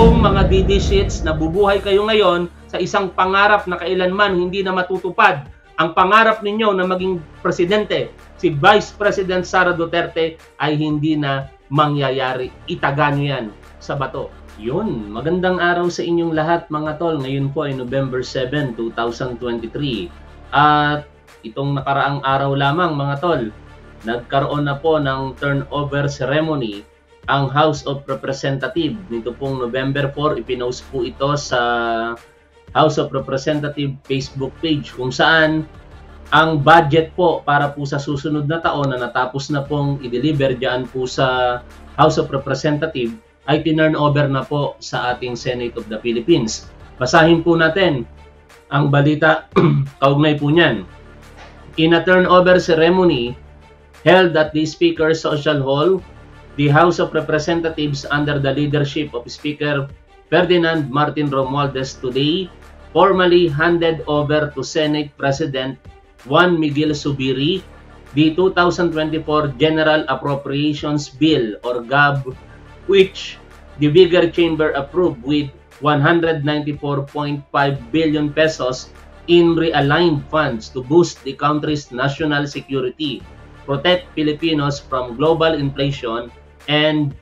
mga DD sheets na bubuhay kayo ngayon sa isang pangarap na kailanman hindi na matutupad. Ang pangarap ninyo na maging presidente, si Vice President Sara Duterte ay hindi na mangyayari. Itaga nyo yan sa bato. Yun, magandang araw sa inyong lahat mga tol. Ngayon po ay November 7, 2023. At itong nakaraang araw lamang mga tol, nagkaroon na po ng turnover ceremony ang House of Representative. Nito pong November 4, ipinost po ito sa House of Representative Facebook page kung saan ang budget po para po sa susunod na taon na natapos na pong i-deliver dyan po sa House of Representative ay tinurn over na po sa ating Senate of the Philippines. Basahin po natin ang balita kaugnay po niyan. In a turnover ceremony held at the Speaker's Social Hall, the House of Representatives under the leadership of Speaker Ferdinand Martin Romualdez today formally handed over to Senate President Juan Miguel Subiri the 2024 General Appropriations Bill or GAB which the bigger chamber approved with 194.5 billion pesos in realigned funds to boost the country's national security, protect Filipinos from global inflation, and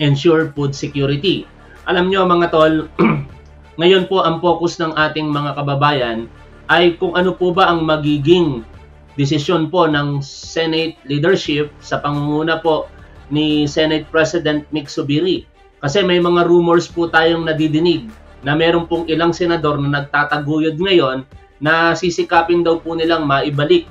ensure food security. Alam nyo mga tol, ngayon po ang focus ng ating mga kababayan ay kung ano po ba ang magiging desisyon po ng Senate leadership sa pangunguna po ni Senate President Mick Subiri kasi may mga rumors po tayong nadidinig na meron pong ilang senador na nagtataguyod ngayon na sisikapin daw po nilang maibalik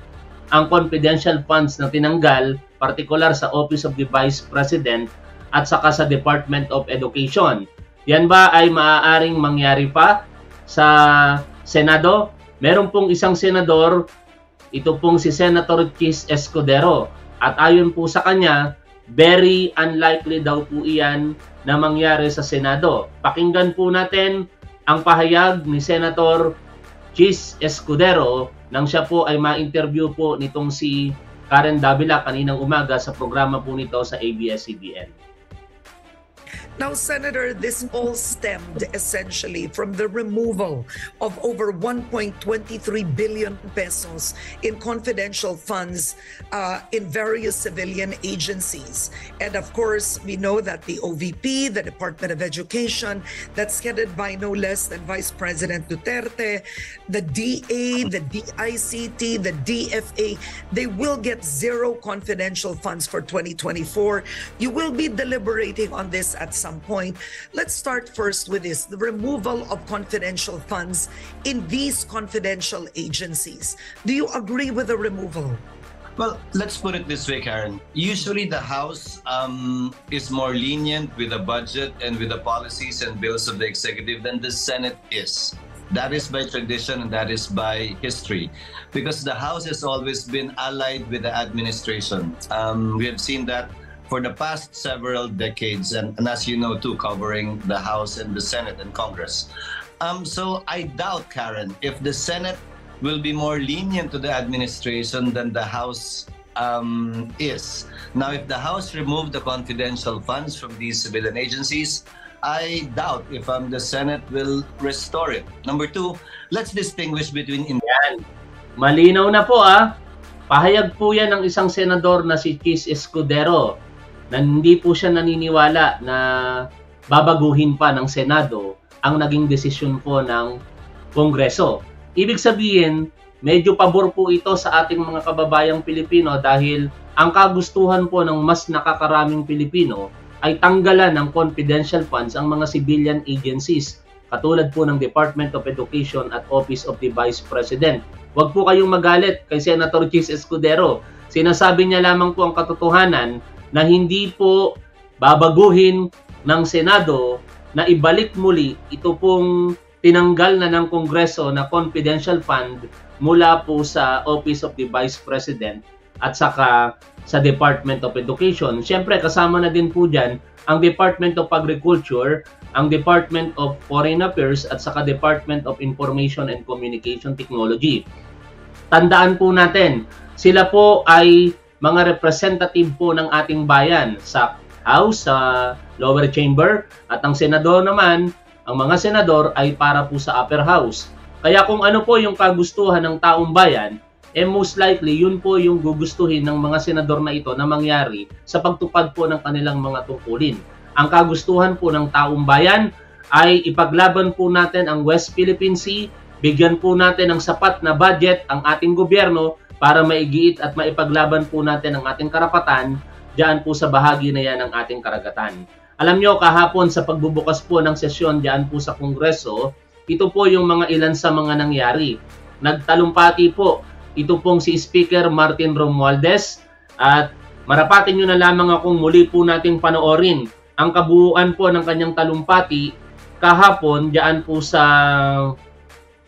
ang confidential funds na tinanggal, partikular sa Office of the Vice President at saka sa Department of Education. Yan ba ay maaaring mangyari pa sa Senado? Meron pong isang senador, ito pong si Senator Chis Escudero. At ayon po sa kanya, very unlikely daw po iyan na mangyari sa Senado. Pakinggan po natin ang pahayag ni Senator Chis Escudero nang siya po ay ma-interview po nitong si Karen Davila kaninang umaga sa programa po nito sa ABS-CBN. Now, Senator, this all stemmed essentially from the removal of over 1.23 billion pesos in confidential funds uh, in various civilian agencies. And of course, we know that the OVP, the Department of Education, that's headed by no less than Vice President Duterte, the DA, the DICT, the DFA, they will get zero confidential funds for 2024. You will be deliberating on this at some point. Let's start first with this the removal of confidential funds in these confidential agencies. Do you agree with the removal? Well, let's put it this way, Karen. Usually the House um, is more lenient with the budget and with the policies and bills of the executive than the Senate is. That is by tradition and that is by history. Because the House has always been allied with the administration. Um, we have seen that for the past several decades, and, and as you know too, covering the House and the Senate and Congress. Um, so I doubt, Karen, if the Senate will be more lenient to the administration than the House um, is. Now, if the House removed the confidential funds from these civilian agencies, I doubt if um, the Senate will restore it. Number two, let's distinguish between... Yan. Malinaw na po ah. Pahayag po yan ng isang senador na si Chis Escudero na hindi po siya naniniwala na babaguhin pa ng Senado ang naging desisyon po ng Kongreso. Ibig sabihin, medyo pabor po ito sa ating mga kababayang Pilipino dahil ang kagustuhan po ng mas nakakaraming Pilipino ay tanggalan ng confidential funds ang mga civilian agencies katulad po ng Department of Education at Office of the Vice President. Huwag po kayong magalit kay Senator Chis Escudero. Sinasabi niya lamang po ang katotohanan na hindi po babaguhin ng Senado na ibalik muli ito pong tinanggal na ng Kongreso na confidential fund mula po sa Office of the Vice President at saka sa Department of Education. Siyempre, kasama na din po dyan ang Department of Agriculture, ang Department of Foreign Affairs at saka Department of Information and Communication Technology. Tandaan po natin, sila po ay mga representative po ng ating bayan sa House sa lower chamber at ang senador naman, ang mga senador ay para po sa upper house. Kaya kung ano po yung kagustuhan ng taong bayan, eh most likely yun po yung gugustuhin ng mga senador na ito na mangyari sa pagtupad po ng kanilang mga tungkulin. Ang kagustuhan po ng taong bayan ay ipaglaban po natin ang West Philippine Sea, bigyan po natin ng sapat na budget ang ating gobyerno para maigiit at maipaglaban po natin ang ating karapatan diyan po sa bahagi na yan ng ating karagatan. Alam nyo, kahapon sa pagbubukas po ng sesyon diyan po sa Kongreso, ito po yung mga ilan sa mga nangyari. Nagtalumpati po ito pong si Speaker Martin Romualdez at marapatin nyo na lamang akong muli po nating panoorin ang kabuuan po ng kanyang talumpati kahapon diyan po sa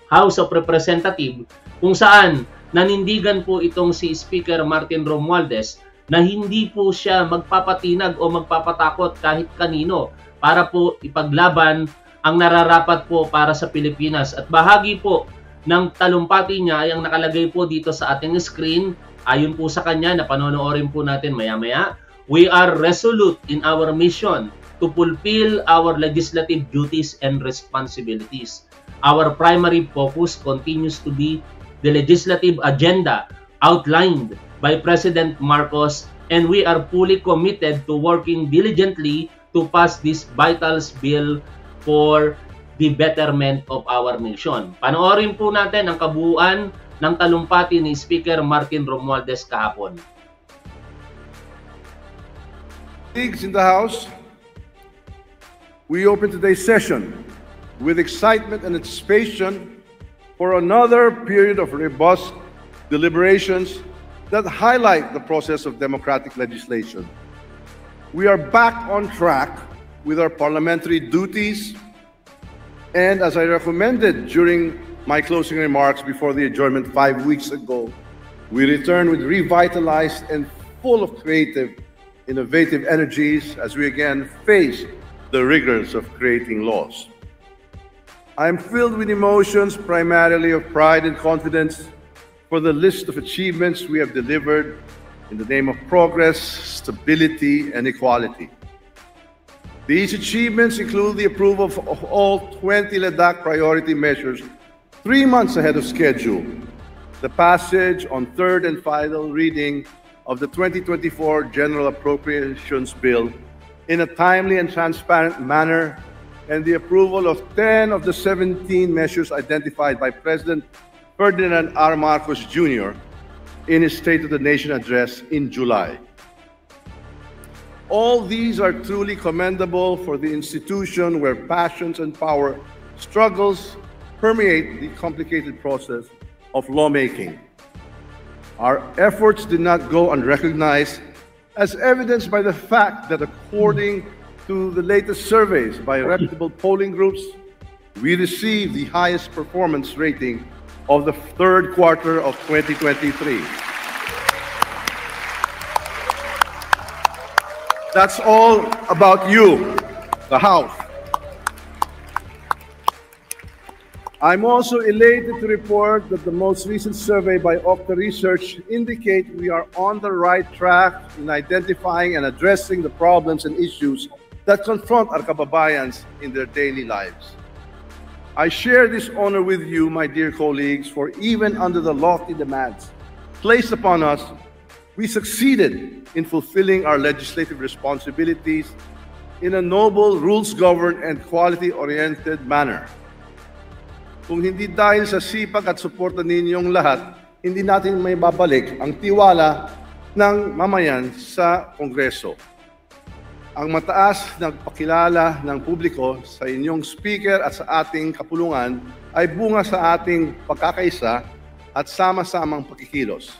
House of Representative kung saan nanindigan po itong si Speaker Martin Romualdez na hindi po siya magpapatinag o magpapatakot kahit kanino para po ipaglaban ang nararapat po para sa Pilipinas. At bahagi po ng talumpati niya ay ang nakalagay po dito sa ating screen. Ayon po sa kanya na panonoorin po natin maya-maya. We are resolute in our mission to fulfill our legislative duties and responsibilities. Our primary focus continues to be the legislative agenda outlined by President Marcos and we are fully committed to working diligently to pass this vital bill for the betterment of our nation. Panoorin po natin ang kabuuan ng talumpati ni Speaker Martin Romualdez kahapon. Colleagues in the House, we open today's session with excitement and anticipation for another period of robust deliberations that highlight the process of democratic legislation. We are back on track with our parliamentary duties, and as I recommended during my closing remarks before the adjournment five weeks ago, we return with revitalized and full of creative, innovative energies as we again face the rigors of creating laws. I am filled with emotions, primarily of pride and confidence, for the list of achievements we have delivered in the name of progress, stability, and equality. These achievements include the approval of, of all 20 LEDAC priority measures three months ahead of schedule, the passage on third and final reading of the 2024 General Appropriations Bill in a timely and transparent manner, and the approval of 10 of the 17 measures identified by President Ferdinand R. Marcos Jr. in his State of the Nation address in July. All these are truly commendable for the institution where passions and power struggles permeate the complicated process of lawmaking. Our efforts did not go unrecognized, as evidenced by the fact that according to the latest surveys by reputable polling groups, we received the highest performance rating of the third quarter of 2023. That's all about you, the House. I'm also elated to report that the most recent survey by Okta Research indicate we are on the right track in identifying and addressing the problems and issues that confront our kababayans in their daily lives. I share this honor with you, my dear colleagues, for even under the lofty demands placed upon us, we succeeded in fulfilling our legislative responsibilities in a noble, rules-governed, and quality-oriented manner. Kung hindi dahil sa sipag at suporta ninyong lahat, hindi natin may babalik ang tiwala ng mamayan sa Kongreso. Ang mataas na pakilala ng publiko sa inyong speaker at sa ating kapulungan ay bunga sa ating pagkakaisa at sama-samang pakikilos.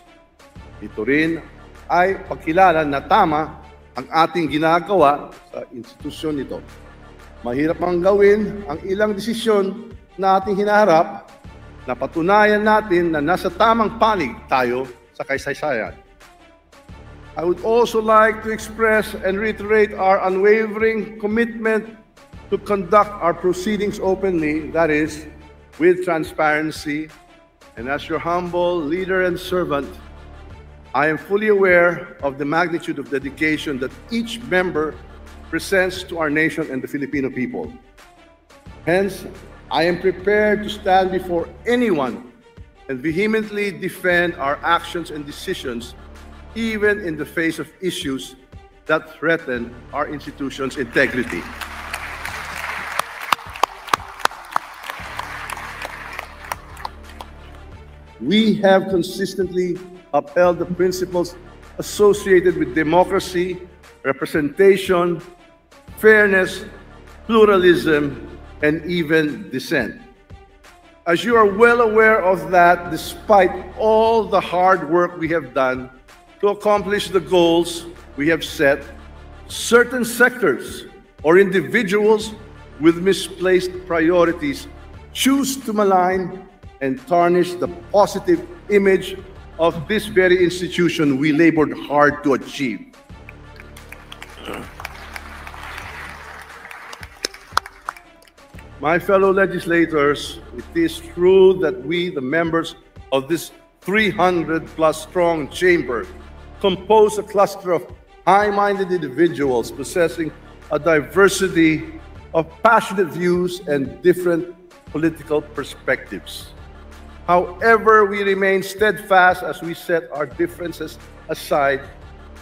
Ito rin ay pagkilala na tama ang ating ginagawa sa institusyon nito. Mahirap mang gawin ang ilang desisyon na ating hinaharap na patunayan natin na nasa tamang panig tayo sa kaysaysayan. I would also like to express and reiterate our unwavering commitment to conduct our proceedings openly, that is, with transparency. And as your humble leader and servant, I am fully aware of the magnitude of dedication that each member presents to our nation and the Filipino people. Hence, I am prepared to stand before anyone and vehemently defend our actions and decisions, even in the face of issues that threaten our institution's integrity. We have consistently upheld the principles associated with democracy, representation, fairness, pluralism, and even dissent. As you are well aware of that, despite all the hard work we have done to accomplish the goals we have set, certain sectors or individuals with misplaced priorities choose to malign and tarnish the positive image of this very institution we labored hard to achieve. My fellow legislators, it is true that we, the members of this 300 plus strong chamber, compose a cluster of high minded individuals possessing a diversity of passionate views and different political perspectives. However, we remain steadfast as we set our differences aside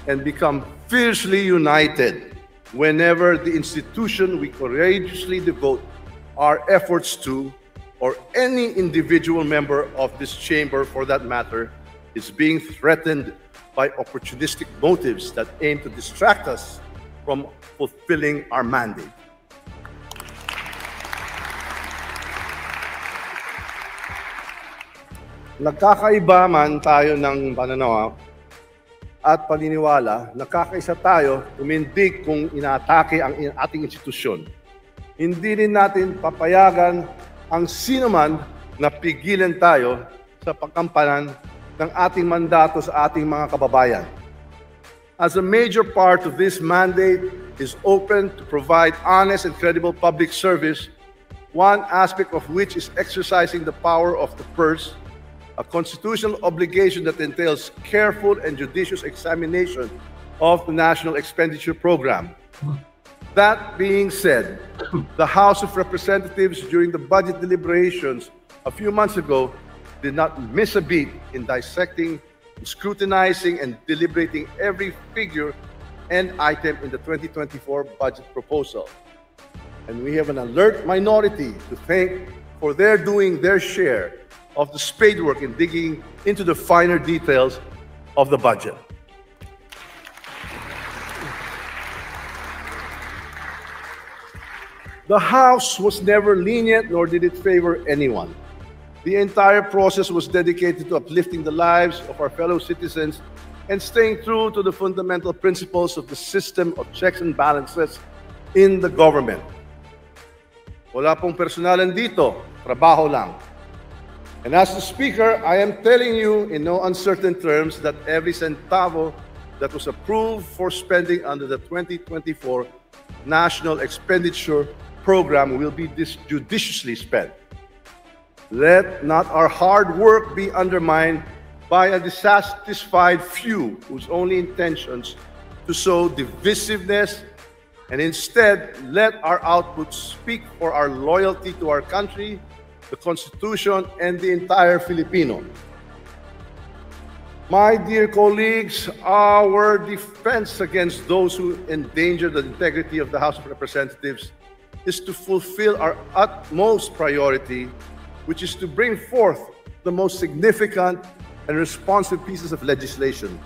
and become fiercely united whenever the institution we courageously devote our efforts to, or any individual member of this chamber for that matter, is being threatened by opportunistic motives that aim to distract us from fulfilling our mandate. Nagkakaiba man tayo ng pananaw at paniniwala, nakakaisa tayo tumindig kung inaatake ang ating institusyon. Hindi rin natin papayagan ang sinuman na pigilan tayo sa pagkampanan ng ating mandato sa ating mga kababayan. As a major part of this mandate is open to provide honest and credible public service, one aspect of which is exercising the power of the purse a constitutional obligation that entails careful and judicious examination of the national expenditure program. That being said, the House of Representatives during the budget deliberations a few months ago did not miss a beat in dissecting, scrutinizing, and deliberating every figure and item in the 2024 budget proposal. And we have an alert minority to thank for their doing their share of the spade work in digging into the finer details of the budget. The House was never lenient, nor did it favor anyone. The entire process was dedicated to uplifting the lives of our fellow citizens and staying true to the fundamental principles of the system of checks and balances in the government. Wala pong personalan dito, trabaho lang. And as the Speaker, I am telling you in no uncertain terms that every centavo that was approved for spending under the 2024 National Expenditure Program will be judiciously spent. Let not our hard work be undermined by a dissatisfied few whose only intentions to sow divisiveness and instead let our output speak for our loyalty to our country the Constitution, and the entire Filipino. My dear colleagues, our defense against those who endanger the integrity of the House of Representatives is to fulfill our utmost priority, which is to bring forth the most significant and responsive pieces of legislation.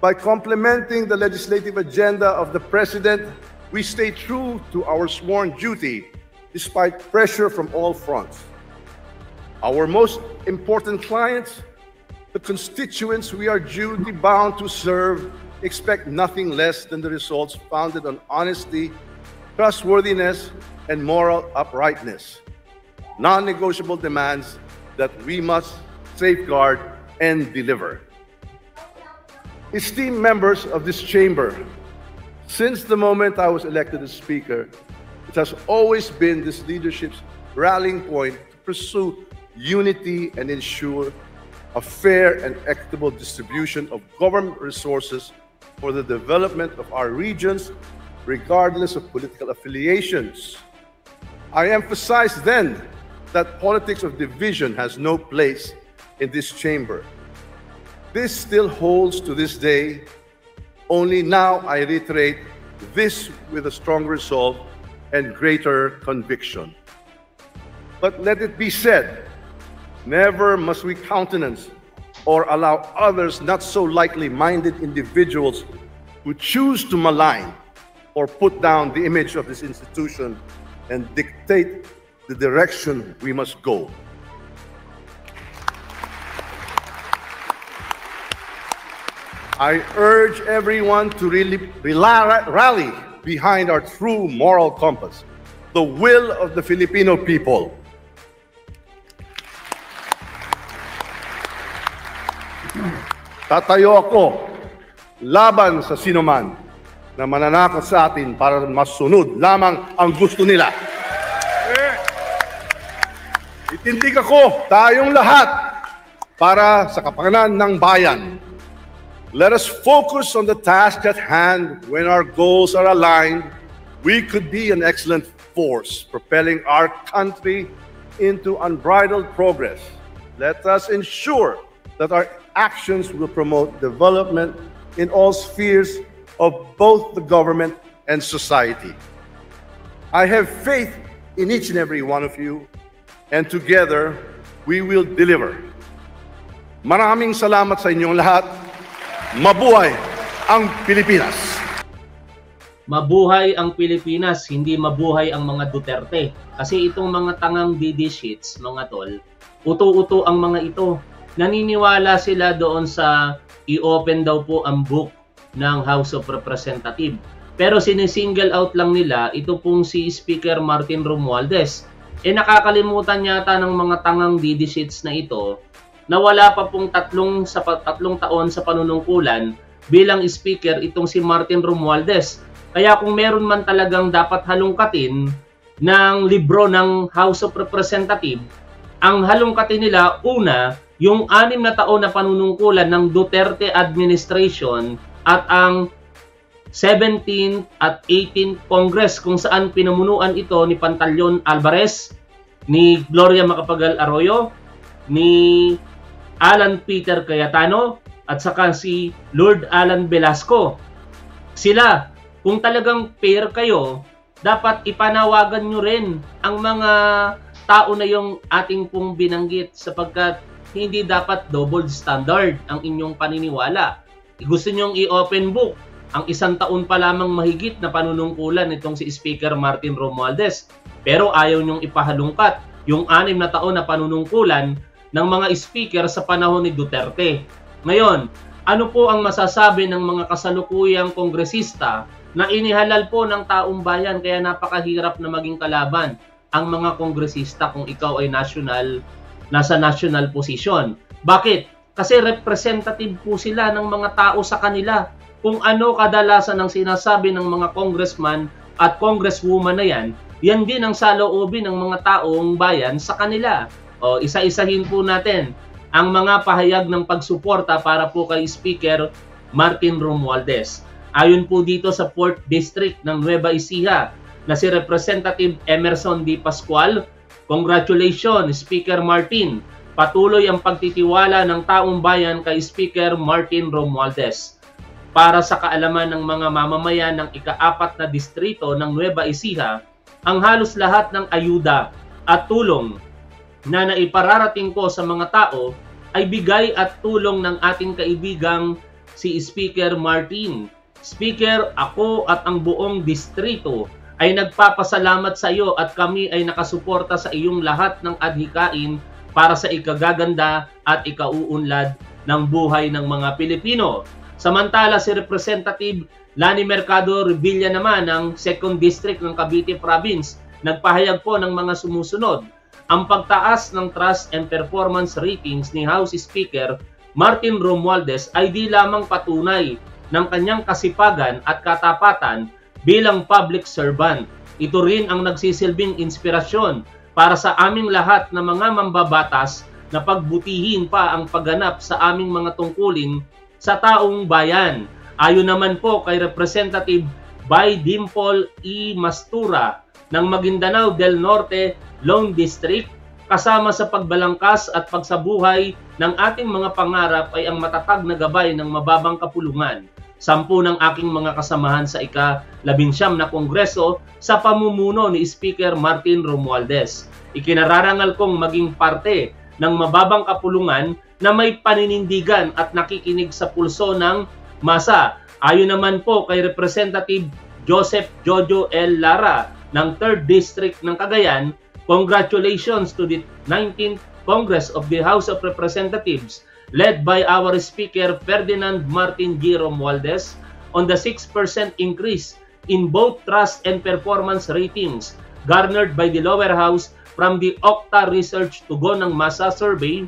By complementing the legislative agenda of the President, we stay true to our sworn duty despite pressure from all fronts. Our most important clients, the constituents we are duty bound to serve, expect nothing less than the results founded on honesty, trustworthiness, and moral uprightness. Non negotiable demands that we must safeguard and deliver. Esteemed members of this chamber, since the moment I was elected as Speaker, it has always been this leadership's rallying point to pursue unity and ensure a fair and equitable distribution of government resources for the development of our regions, regardless of political affiliations. I emphasized then that politics of division has no place in this chamber. This still holds to this day, only now I reiterate this with a strong resolve and greater conviction. But let it be said, never must we countenance or allow others not so likely minded individuals who choose to malign or put down the image of this institution and dictate the direction we must go. I urge everyone to really rally behind our true moral compass, the will of the Filipino people. Tatayo ako laban sa sinuman na mananakot sa atin para masunod lamang ang gusto nila. Itindig ako, tayong lahat, para sa kapakanan ng bayan. Let us focus on the task at hand when our goals are aligned. We could be an excellent force propelling our country into unbridled progress. Let us ensure that our actions will promote development in all spheres of both the government and society. I have faith in each and every one of you and together we will deliver. Maraming salamat sa inyong lahat. Mabuhay ang Pilipinas! Mabuhay ang Pilipinas, hindi mabuhay ang mga Duterte. Kasi itong mga tangang DD sheets, mga tol, uto-uto ang mga ito. Naniniwala sila doon sa i-open daw po ang book ng House of Representative. Pero sinisingle out lang nila ito pong si Speaker Martin Romualdez eh nakakalimutan yata ng mga tangang DD sheets na ito na wala pa pong tatlong, sa, tatlong taon sa panunungkulan bilang speaker itong si Martin Romualdez. Kaya kung meron man talagang dapat halungkatin ng libro ng House of Representative, ang halungkatin nila una, yung anim na taon na panunungkulan ng Duterte administration at ang 17th at 18th Congress kung saan pinamunuan ito ni Pantaleon Alvarez, ni Gloria Macapagal Arroyo, ni Alan Peter Cayetano, at saka si Lord Alan Velasco. Sila, kung talagang pair kayo, dapat ipanawagan nyo rin ang mga tao na yung ating pong binanggit sapagkat hindi dapat double standard ang inyong paniniwala. Gusto nyong i-open book ang isang taon pa lamang mahigit na panunungkulan nitong si Speaker Martin Romualdez. Pero ayaw niyong ipahalungkat yung anim na taon na panunungkulan ng mga speaker sa panahon ni Duterte. Ngayon, ano po ang masasabi ng mga kasalukuyang kongresista na inihalal po ng taong bayan kaya napakahirap na maging kalaban ang mga kongresista kung ikaw ay national nasa national position. Bakit? Kasi representative po sila ng mga tao sa kanila kung ano kadalasan ang sinasabi ng mga congressman at congresswoman na yan, yan din ang saloobin ng mga taong bayan sa kanila. O, isa-isahin po natin ang mga pahayag ng pagsuporta para po kay Speaker Martin Romualdez. Ayon po dito sa 4th District ng Nueva Ecija na si Representative Emerson D. Pascual, Congratulations, Speaker Martin. Patuloy ang pagtitiwala ng taong bayan kay Speaker Martin Romualdez para sa kaalaman ng mga mamamayan ng ikaapat na distrito ng Nueva Ecija, ang halos lahat ng ayuda at tulong na naipararating ko sa mga tao ay bigay at tulong ng ating kaibigang si Speaker Martin. Speaker, ako at ang buong distrito ay nagpapasalamat sa iyo at kami ay nakasuporta sa iyong lahat ng adhikain para sa ikagaganda at ikauunlad ng buhay ng mga Pilipino. Samantala si Representative Lani Mercado Revilla naman ng 2nd District ng Cavite Province nagpahayag po ng mga sumusunod. Ang pagtaas ng trust and performance ratings ni House Speaker Martin Romualdez ay di lamang patunay ng kanyang kasipagan at katapatan bilang public servant. Ito rin ang nagsisilbing inspirasyon para sa aming lahat na mga mambabatas na pagbutihin pa ang pagganap sa aming mga tungkulin sa taong bayan. Ayon naman po kay Representative by Dimple E. Mastura ng Maguindanao del Norte Lone District kasama sa pagbalangkas at pagsabuhay ng ating mga pangarap ay ang matatag na gabay ng mababang kapulungan. Sampu ng aking mga kasamahan sa ika-labinsyam na kongreso sa pamumuno ni Speaker Martin Romualdez. Ikinararangal kong maging parte ng mababang kapulungan na may paninindigan at nakikinig sa pulso ng masa. Ayon naman po kay Representative Joseph Jojo L. Lara ng 3rd District ng Cagayan, congratulations to the 19th Congress of the House of Representatives led by our Speaker Ferdinand Martin G. Romualdez on the 6% increase in both trust and performance ratings garnered by the lower house from the Okta Research Tugon ng Masa Survey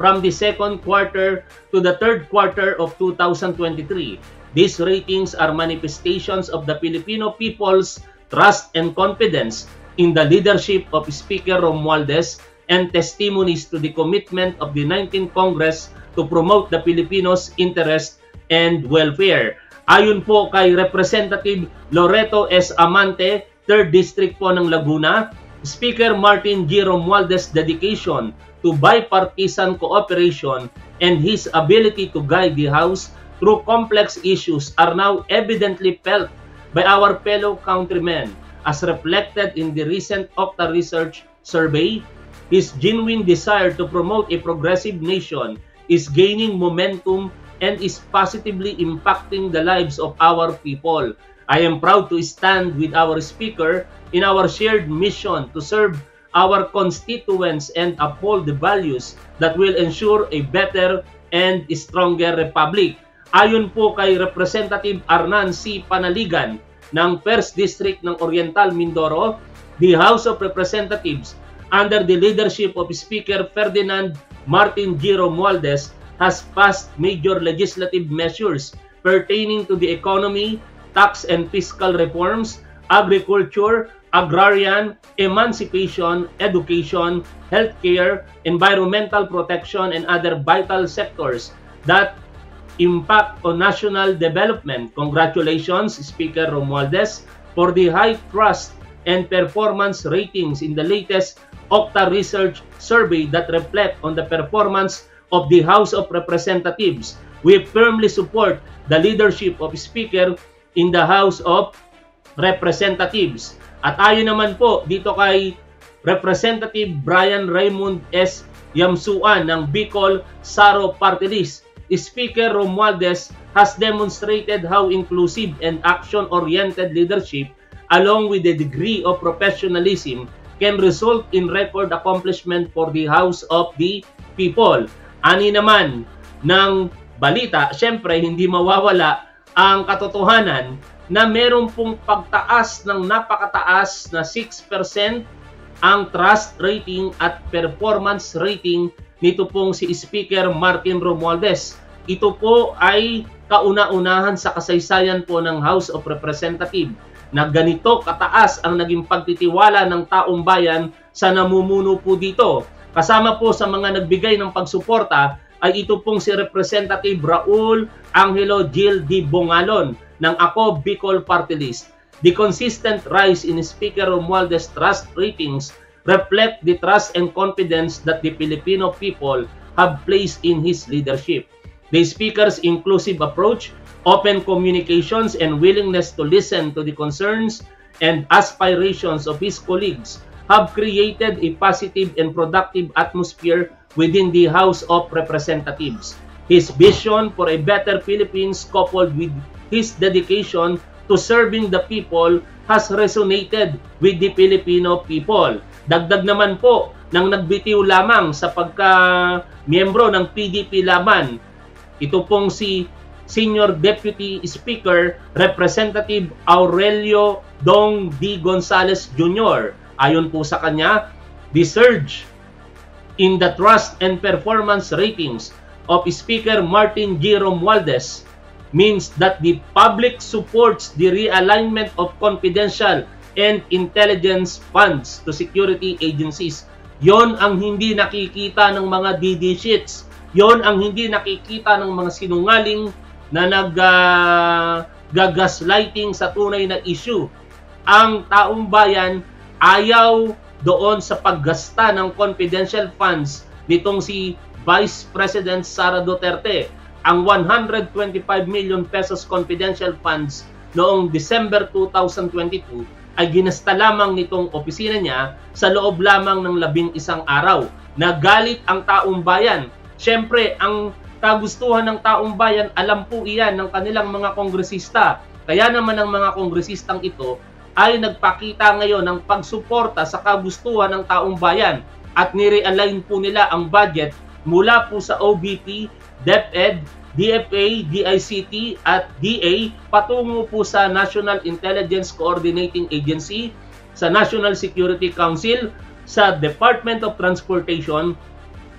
from the second quarter to the third quarter of 2023. These ratings are manifestations of the Filipino people's trust and confidence in the leadership of Speaker Romualdez and testimonies to the commitment of the 19th Congress to promote the Filipinos' interest and welfare. Ayon po kay Representative Loreto S. Amante, 3rd District po ng Laguna, Speaker Martin G. Romualdez' dedication to bipartisan cooperation and his ability to guide the House through complex issues are now evidently felt by our fellow countrymen as reflected in the recent Octa Research survey his genuine desire to promote a progressive nation is gaining momentum and is positively impacting the lives of our people. I am proud to stand with our speaker in our shared mission to serve our constituents and uphold the values that will ensure a better and stronger republic. Ayon po kay Representative Arnan C. Panaligan ng 1st District ng Oriental Mindoro, the House of Representatives under the leadership of Speaker Ferdinand Martin G. Romualdez, has passed major legislative measures pertaining to the economy, tax and fiscal reforms, agriculture, agrarian, emancipation, education, healthcare, environmental protection, and other vital sectors that impact on national development. Congratulations, Speaker Romualdez, for the high trust and performance ratings in the latest Okta Research survey that reflect on the performance of the House of Representatives. We firmly support the leadership of Speaker in the House of Representatives. At ayon naman po dito kay Representative Brian Raymond S. Yamsuan ng Bicol Saro Party List, Speaker Romualdez has demonstrated how inclusive and action-oriented leadership along with the degree of professionalism can result in record accomplishment for the House of the People. Ani naman ng balita, syempre hindi mawawala ang katotohanan na meron pong pagtaas ng napakataas na 6% ang trust rating at performance rating nito pong si Speaker Martin Romualdez. Ito po ay kauna-unahan sa kasaysayan po ng House of Representatives na ganito kataas ang naging pagtitiwala ng taong bayan sa namumuno po dito. Kasama po sa mga nagbigay ng pagsuporta ay ito pong si Representative Raul Angelo Gil Di Bongalon ng Ako Bicol Party List. The consistent rise in Speaker Romualdez trust ratings reflect the trust and confidence that the Filipino people have placed in his leadership. The Speaker's inclusive approach open communications and willingness to listen to the concerns and aspirations of his colleagues have created a positive and productive atmosphere within the House of Representatives. His vision for a better Philippines coupled with his dedication to serving the people has resonated with the Filipino people. Dagdag naman po nang nagbitiw lamang sa pagka-miyembro ng PDP laban, ito pong si Senior Deputy Speaker Representative Aurelio Dong D. Gonzales Jr. Ayon po sa kanya, the surge in the trust and performance ratings of Speaker Martin G. Romualdez means that the public supports the realignment of confidential and intelligence funds to security agencies. Yon ang hindi nakikita ng mga DD sheets. Yon ang hindi nakikita ng mga sinungaling na nag uh, sa tunay na issue. Ang taong bayan ayaw doon sa paggasta ng confidential funds nitong si Vice President Sara Duterte. Ang 125 million pesos confidential funds noong December 2022 ay ginasta lamang nitong opisina niya sa loob lamang ng labing isang araw. Nagalit ang taong bayan. Siyempre, ang kagustuhan ng taong bayan, alam po iyan ng kanilang mga kongresista. Kaya naman ang mga kongresistang ito ay nagpakita ngayon ng pagsuporta sa kagustuhan ng taong bayan at nirealign po nila ang budget mula po sa OBP, DepEd, DFA, DICT at DA patungo po sa National Intelligence Coordinating Agency, sa National Security Council, sa Department of Transportation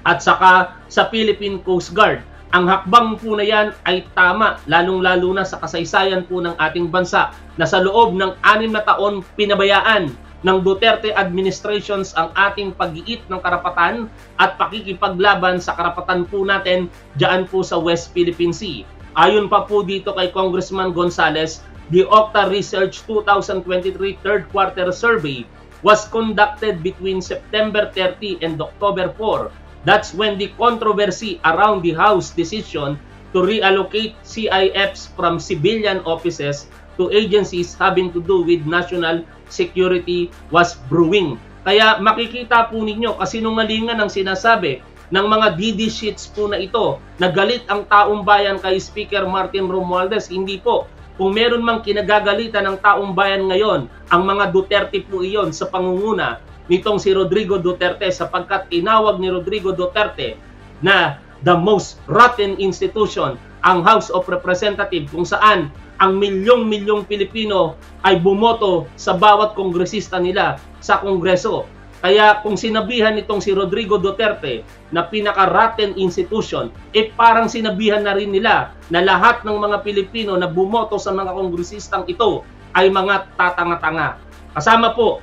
at saka sa Philippine Coast Guard. Ang hakbang po na yan ay tama, lalong-lalo na sa kasaysayan po ng ating bansa na sa loob ng anim na taon pinabayaan ng Duterte administrations ang ating pag-iit ng karapatan at pakikipaglaban sa karapatan po natin diyan po sa West Philippine Sea. Ayon pa po dito kay Congressman Gonzales, the Octa Research 2023 third quarter survey was conducted between September 30 and October 4. That's when the controversy around the House decision to reallocate CIFs from civilian offices to agencies having to do with national security was brewing. Kaya makikita po ninyo kasinungalingan ang sinasabi ng mga DD sheets po na ito. Nagalit ang taong bayan kay Speaker Martin Romualdez. Hindi po. Kung meron mang kinagagalitan ng taong bayan ngayon, ang mga Duterte po iyon sa pangunguna nitong si Rodrigo Duterte sapagkat tinawag ni Rodrigo Duterte na the most rotten institution ang House of Representatives kung saan ang milyong-milyong Pilipino ay bumoto sa bawat kongresista nila sa kongreso. Kaya kung sinabihan nitong si Rodrigo Duterte na pinaka-rotten institution, eh parang sinabihan na rin nila na lahat ng mga Pilipino na bumoto sa mga kongresistang ito ay mga tatanga-tanga. Kasama po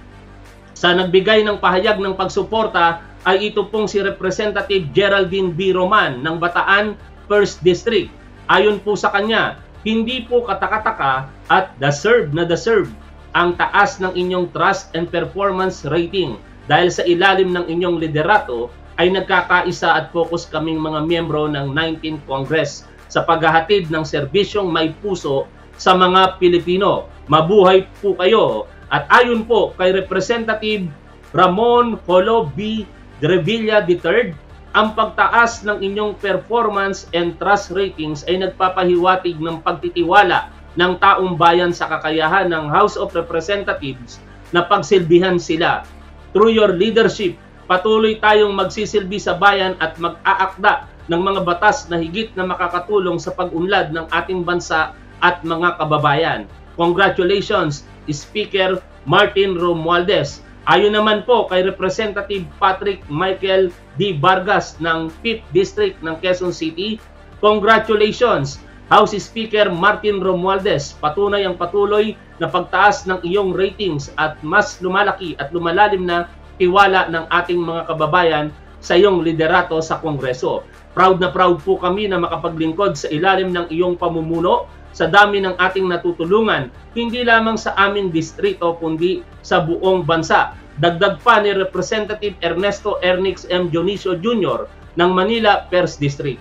sa nagbigay ng pahayag ng pagsuporta ay ito pong si Representative Geraldine B. Roman ng Bataan 1st District. Ayon po sa kanya, hindi po katakataka at deserve na deserve ang taas ng inyong trust and performance rating dahil sa ilalim ng inyong liderato ay nagkakaisa at focus kaming mga miyembro ng 19th Congress sa paghahatid ng serbisyong may puso sa mga Pilipino. Mabuhay po kayo at ayon po kay Representative Ramon Holo B. Revilla III, ang pagtaas ng inyong performance and trust ratings ay nagpapahiwatig ng pagtitiwala ng taong bayan sa kakayahan ng House of Representatives na pagsilbihan sila. Through your leadership, patuloy tayong magsisilbi sa bayan at mag-aakda ng mga batas na higit na makakatulong sa pag-unlad ng ating bansa at mga kababayan. Congratulations, Speaker Martin Romualdez. Ayon naman po kay Representative Patrick Michael D. Vargas ng 5th District ng Quezon City, congratulations House Speaker Martin Romualdez. Patunay ang patuloy na pagtaas ng iyong ratings at mas lumalaki at lumalalim na tiwala ng ating mga kababayan sa iyong liderato sa Kongreso. Proud na proud po kami na makapaglingkod sa ilalim ng iyong pamumuno sa dami ng ating natutulungan, hindi lamang sa aming distrito kundi sa buong bansa. Dagdag pa ni Representative Ernesto Ernix M. Dionisio Jr. ng Manila Pers District.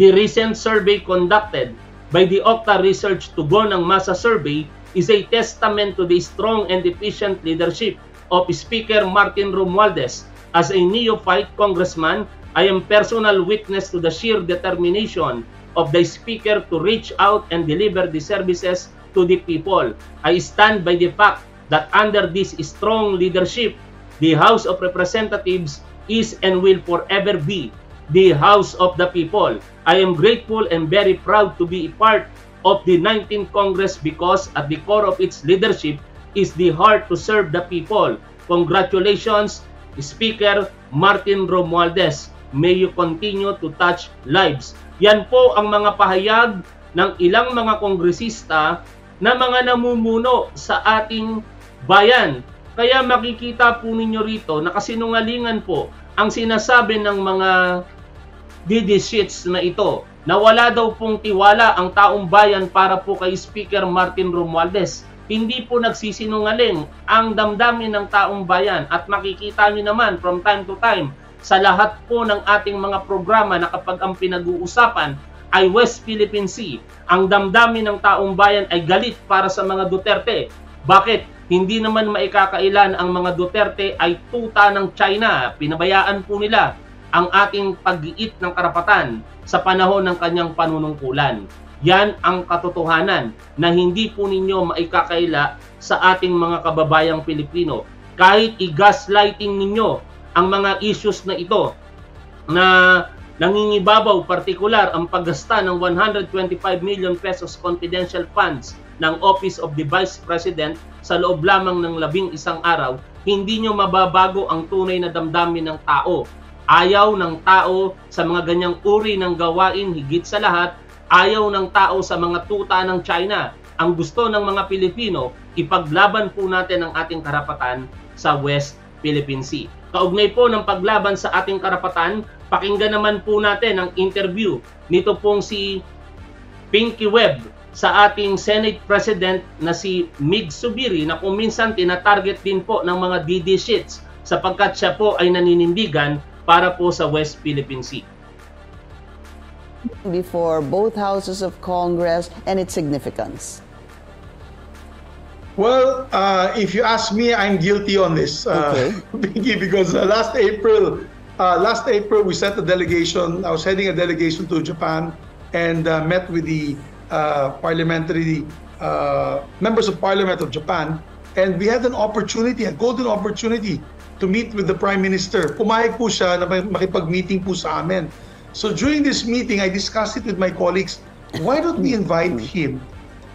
The recent survey conducted by the Octa Research Tugonang Masa Survey is a testament to the strong and efficient leadership of Speaker Martin Romualdez. As a neophyte congressman, I am personal witness to the sheer determination of the Speaker to reach out and deliver the services to the people. I stand by the fact that under this strong leadership, the House of Representatives is and will forever be the House of the People. I am grateful and very proud to be a part of the 19th Congress because at the core of its leadership is the heart to serve the people. Congratulations, Speaker Martin Romualdez. May you continue to touch lives. Yan po ang mga pahayag ng ilang mga kongresista na mga namumuno sa ating bayan. Kaya makikita po ninyo rito na kasinungalingan po ang sinasabi ng mga DD sheets na ito na wala daw pong tiwala ang taong bayan para po kay Speaker Martin Romualdez. Hindi po nagsisinungaling ang damdamin ng taong bayan at makikita nyo naman from time to time sa lahat po ng ating mga programa na kapag ang pinag-uusapan ay West Philippine Sea, ang damdamin ng taong bayan ay galit para sa mga Duterte. Bakit? Hindi naman maikakailan ang mga Duterte ay tuta ng China. Pinabayaan po nila ang ating pag-iit ng karapatan sa panahon ng kanyang panunungkulan. Yan ang katotohanan na hindi po ninyo maikakaila sa ating mga kababayang Pilipino. Kahit i-gaslighting ninyo ang mga issues na ito na nangingibabaw partikular ang paggasta ng 125 million pesos confidential funds ng Office of the Vice President sa loob lamang ng labing isang araw, hindi nyo mababago ang tunay na damdamin ng tao Ayaw ng tao sa mga ganyang uri ng gawain higit sa lahat, ayaw ng tao sa mga tuta ng China. Ang gusto ng mga Pilipino, ipaglaban po natin ang ating karapatan sa West Philippine Sea. Kaugnay po ng paglaban sa ating karapatan, pakinggan naman po natin ang interview nito pong si Pinky Webb sa ating Senate President na si Mig Subiri na kung minsan tinatarget din po ng mga DD sheets sapagkat siya po ay naninindigan para po sa West Philippine Sea. Before both houses of Congress and its significance. Well, uh, if you ask me, I'm guilty on this, uh, Okay. because uh, last April, uh, last April we sent a delegation. I was heading a delegation to Japan and uh, met with the uh, parliamentary uh, members of Parliament of Japan, and we had an opportunity, a golden opportunity, to meet with the Prime Minister. Pumayag po siya na makipag-meeting po sa amin. So during this meeting, I discussed it with my colleagues. Why don't we invite him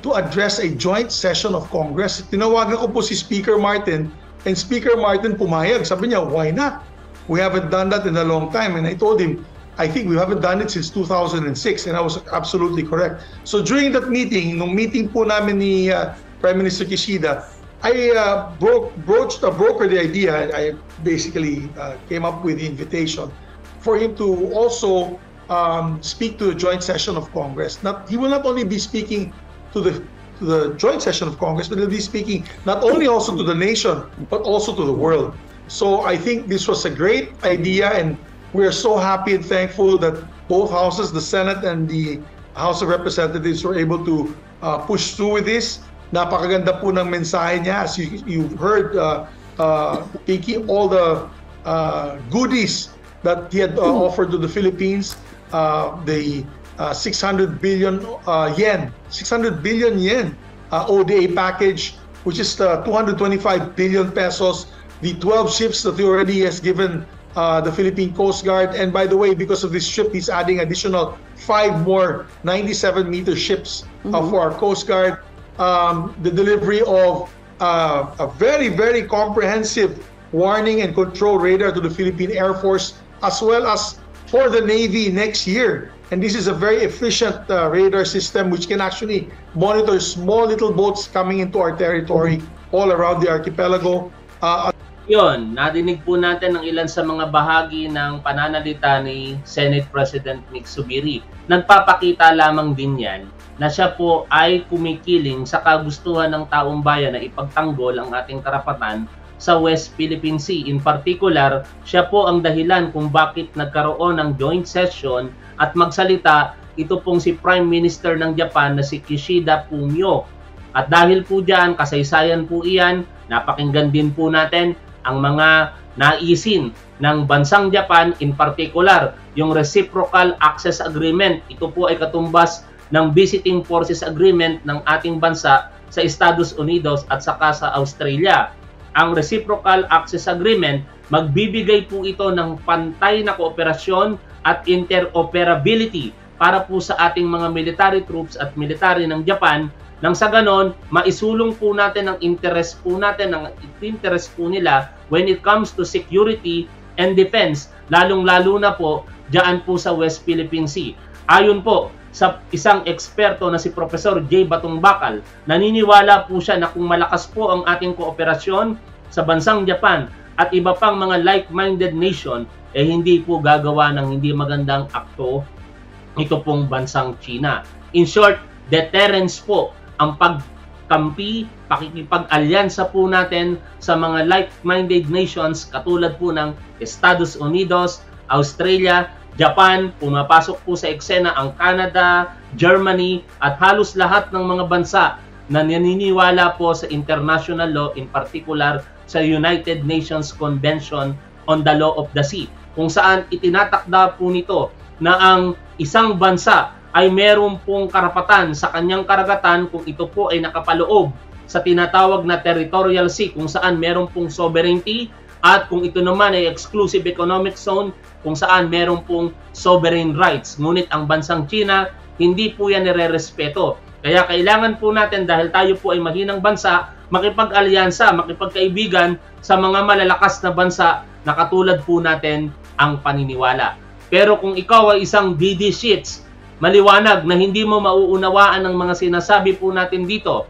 to address a joint session of Congress? Tinawagan ko po si Speaker Martin and Speaker Martin pumayag. Sabi niya, why not? We haven't done that in a long time. And I told him, I think we haven't done it since 2006 and I was absolutely correct. So during that meeting, nung meeting po namin ni uh, Prime Minister Kishida, I uh, broke, broached, uh, brokered the idea. I basically uh, came up with the invitation for him to also um, speak to the joint session of Congress. Not he will not only be speaking to the to the joint session of Congress, but he'll be speaking not only also to the nation but also to the world. So I think this was a great idea, and we are so happy and thankful that both houses, the Senate and the House of Representatives, were able to uh, push through with this. Napakaganda po ng mensahe niya. As you, you've heard, uh, uh, Pinky, all the uh, goodies that he had uh, offered to the Philippines, uh, the uh, 600 billion uh, yen, 600 billion yen uh, ODA package, which is uh, 225 billion pesos, the 12 ships that he already has given uh, the Philippine Coast Guard. And by the way, because of this ship, he's adding additional five more 97 meter ships uh, for our Coast Guard um, the delivery of uh, a very, very comprehensive warning and control radar to the Philippine Air Force, as well as for the Navy next year. And this is a very efficient uh, radar system which can actually monitor small little boats coming into our territory all around the archipelago. Uh, Yon, nadinig po natin ang ilan sa mga bahagi ng pananalita ni Senate President Nick Subiri. Nagpapakita lamang din yan na siya po ay kumikiling sa kagustuhan ng taong bayan na ipagtanggol ang ating karapatan sa West Philippine Sea. In particular, siya po ang dahilan kung bakit nagkaroon ng joint session at magsalita ito pong si Prime Minister ng Japan na si Kishida Fumio. At dahil po dyan, kasaysayan po iyan, napakinggan din po natin ang mga naisin ng bansang Japan, in particular, yung Reciprocal Access Agreement. Ito po ay katumbas ng Visiting Forces Agreement ng ating bansa sa Estados Unidos at saka sa Australia. Ang Reciprocal Access Agreement, magbibigay po ito ng pantay na kooperasyon at interoperability para po sa ating mga military troops at military ng Japan nang sa ganon, maisulong po natin ang interest po natin, ang interest po nila when it comes to security and defense, lalong-lalo na po diyan po sa West Philippine Sea. Ayon po sa isang eksperto na si Professor J. Batong Bakal, naniniwala po siya na kung malakas po ang ating kooperasyon sa bansang Japan at iba pang mga like-minded nation eh hindi po gagawa ng hindi magandang akto ito pong bansang China. In short, deterrence po ang pagkampi, pakikipag-alyansa po natin sa mga like-minded nations katulad po ng Estados Unidos, Australia, Japan, pumapasok po sa eksena ang Canada, Germany at halos lahat ng mga bansa na naniniwala po sa international law in particular sa United Nations Convention on the Law of the Sea kung saan itinatakda po nito na ang isang bansa ay meron pong karapatan sa kanyang karagatan kung ito po ay nakapaloob sa tinatawag na territorial sea kung saan meron pong sovereignty at kung ito naman ay exclusive economic zone kung saan meron pong sovereign rights. Ngunit ang bansang China, hindi po yan nire-respeto. Kaya kailangan po natin dahil tayo po ay mahinang bansa, makipag-alyansa, makipagkaibigan sa mga malalakas na bansa na katulad po natin ang paniniwala. Pero kung ikaw ay isang DD sheets, maliwanag na hindi mo mauunawaan ang mga sinasabi po natin dito.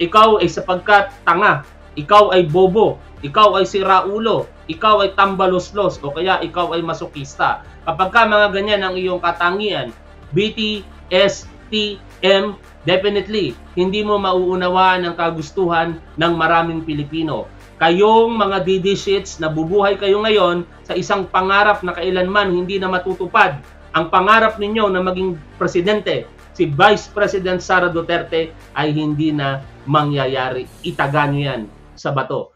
Ikaw ay sapagkat tanga, ikaw ay bobo, ikaw ay siraulo, ikaw ay tambaloslos o kaya ikaw ay masokista. Kapag ka mga ganyan ang iyong katangian, BT, S, T, M, definitely hindi mo mauunawaan ang kagustuhan ng maraming Pilipino. Kayong mga DD na bubuhay kayo ngayon sa isang pangarap na kailanman hindi na matutupad. Ang pangarap ninyo na maging presidente, si Vice President Sara Duterte ay hindi na mangyayari. Itaga nyo sa bato.